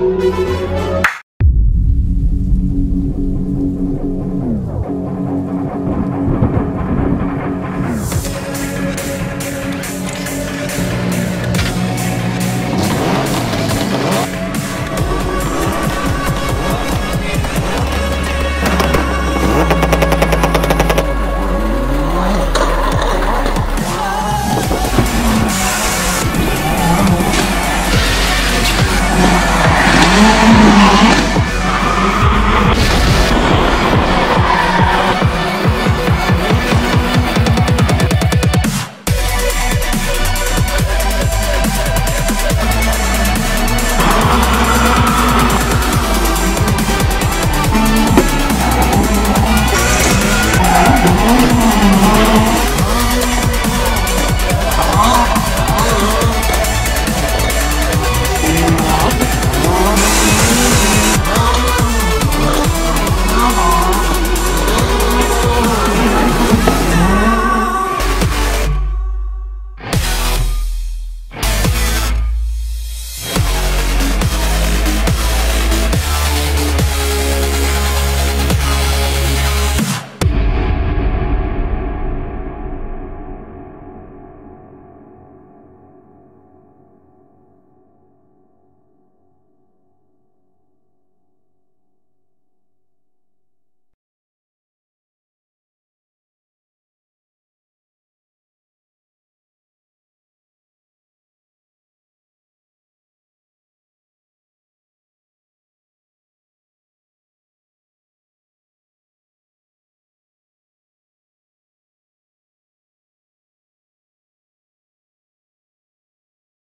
Música